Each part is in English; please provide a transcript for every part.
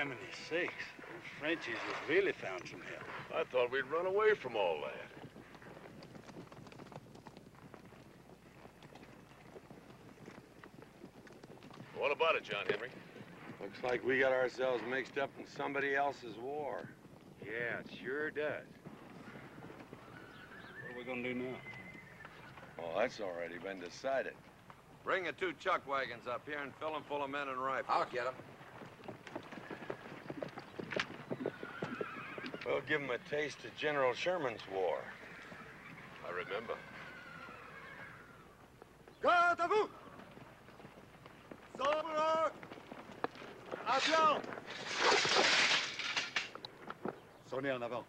Jiminy sakes. Those Frenchies have really found some help. I thought we'd run away from all that. What about it, John Henry? Looks like we got ourselves mixed up in somebody else's war. Yeah, it sure does. What are we gonna do now? Well, that's already been decided. Bring the two chuck wagons up here and fill them full of men and rifles. I'll get them. We'll give them a taste of General Sherman's war. I remember. Garde à vous! Sobre! Avion! Sonnez en avant.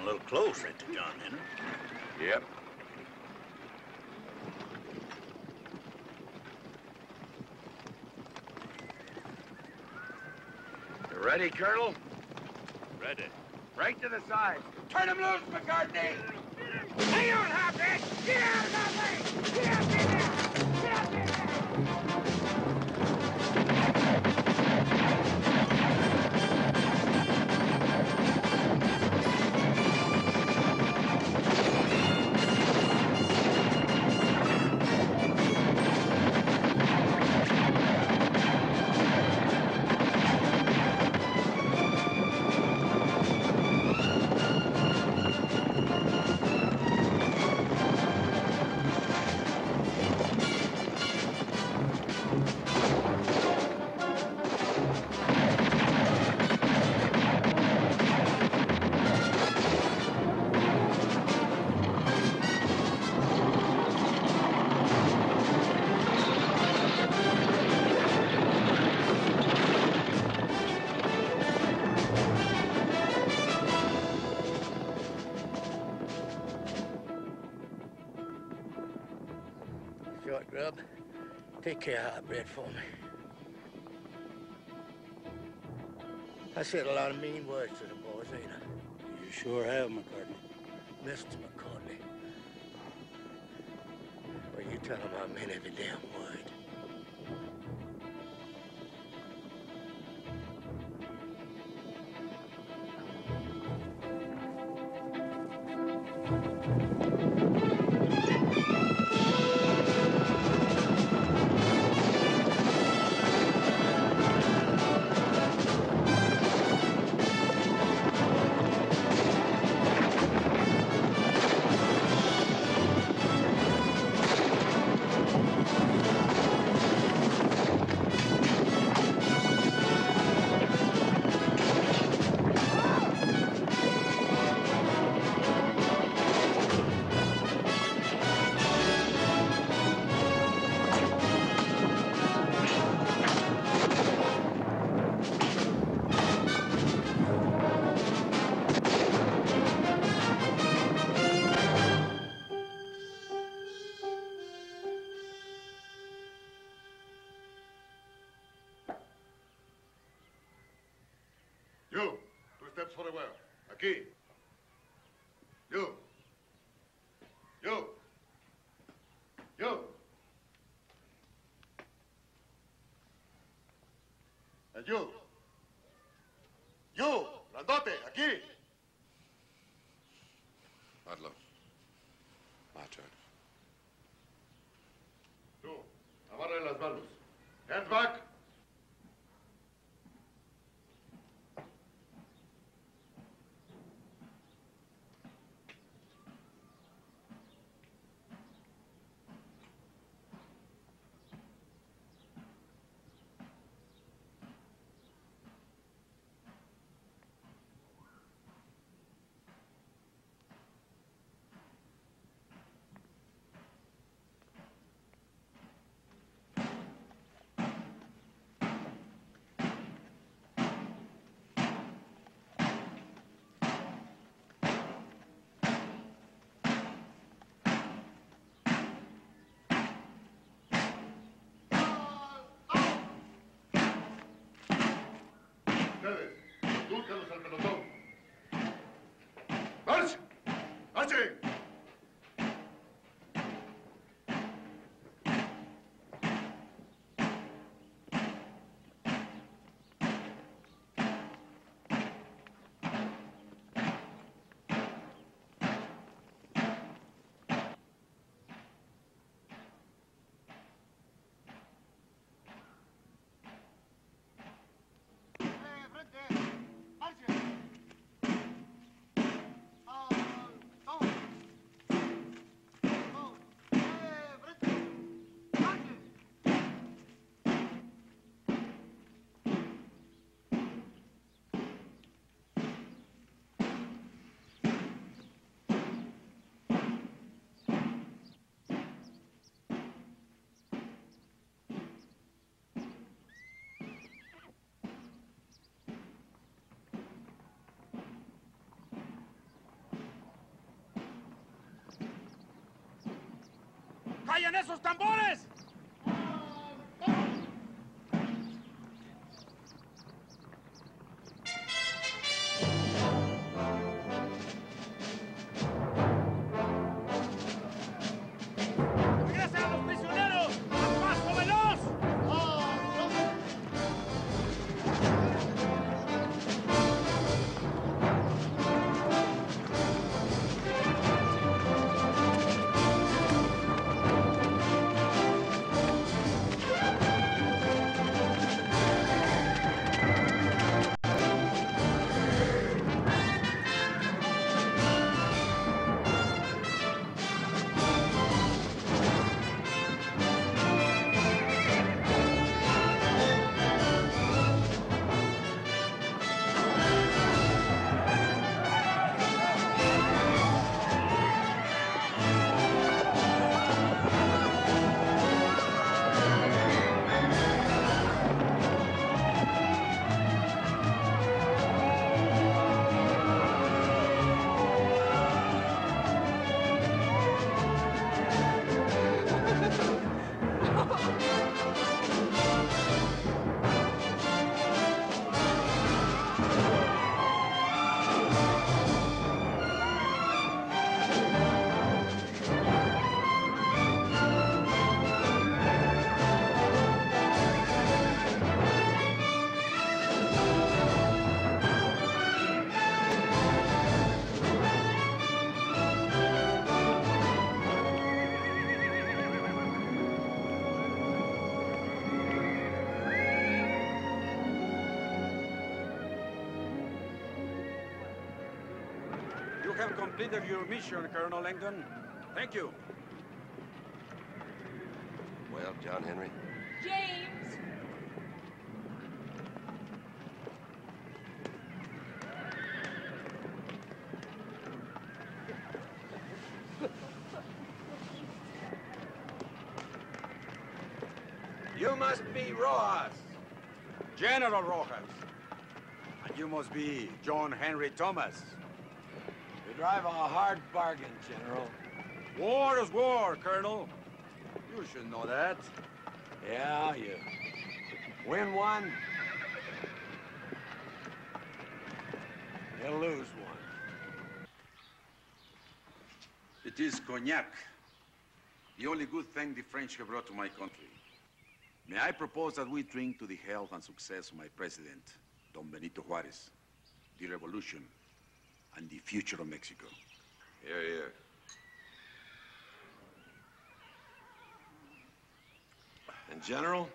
Getting a little close, ain't they, John Henry? Yep. You ready, Colonel? Ready. Right to the side. Turn him loose, McCartney! Hang on, Hopkins! Get out of that way! Get out in there! Short grub, take care of that bread for me. I said a lot of mean words to the boys, ain't I? You sure have, McCartney. Mr. McCartney. Well, you tell him I meant every damn word. You, well. Aquí. You. You. You. And you. You, grandote, aquí. Ludlow. My turn. Ustedes. Condúzcalos al pelotón. Esos tambores! Have completed your mission, Colonel Langdon. Thank you. Well, John Henry, James! You must be Rojas. General Rojas. And you must be John Henry Thomas. Drive a hard bargain, General. War is war, Colonel. You should know that. Yeah, you win one, you lose one. It is cognac. The only good thing the French have brought to my country. May I propose that we drink to the health and success of my president, Don Benito Juarez, the revolution, and the future of Mexico. hear, hear. And General,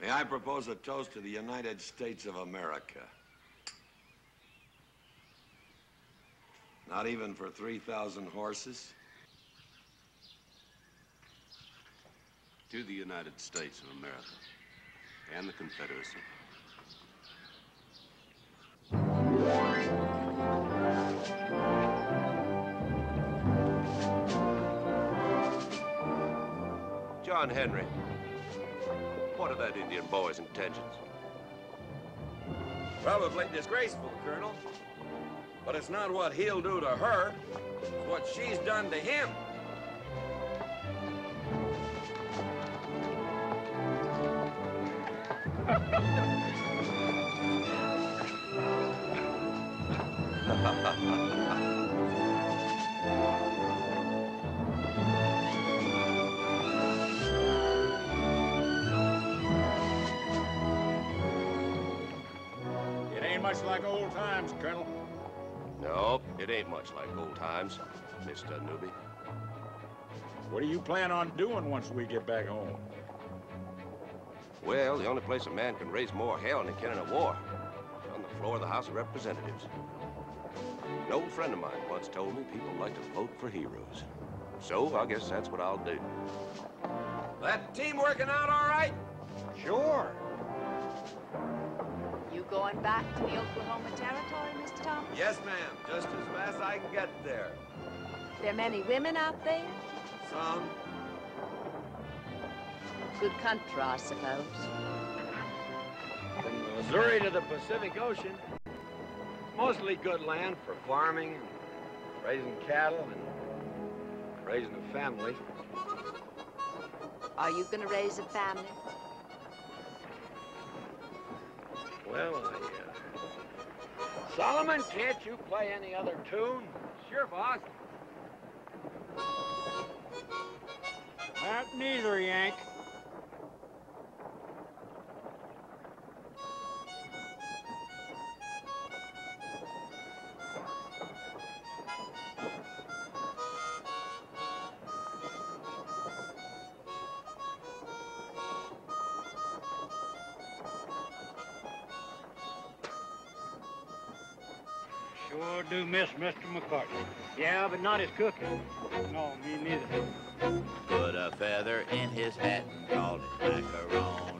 may I propose a toast to the United States of America? Not even for 3,000 horses? To the United States of America and the Confederacy. John Henry, what are that Indian boy's intentions? Probably disgraceful, Colonel. But it's not what he'll do to her, it's what she's done to him. much like old times, Colonel. No, it ain't much like old times, Mr. Newbie. What do you plan on doing once we get back home? Well, the only place a man can raise more hell than he can in a war is on the floor of the House of Representatives. An old friend of mine once told me people like to vote for heroes. So I guess that's what I'll do. That team working out all right? Sure. Going back to the Oklahoma Territory, Mr. Thomas? Yes, ma'am. Just as fast as I can get there. There many women out there? Some. Good country, I suppose. From Missouri to the Pacific Ocean. Mostly good land for farming and raising cattle and raising a family. Are you going to raise a family? Well, I, uh... Solomon, can't you play any other tune? Sure, boss. Not neither, Yank. Sure do miss Mr. McCartney. Yeah, but not his cooking. No, me neither. Put a feather in his hat and called it macaron.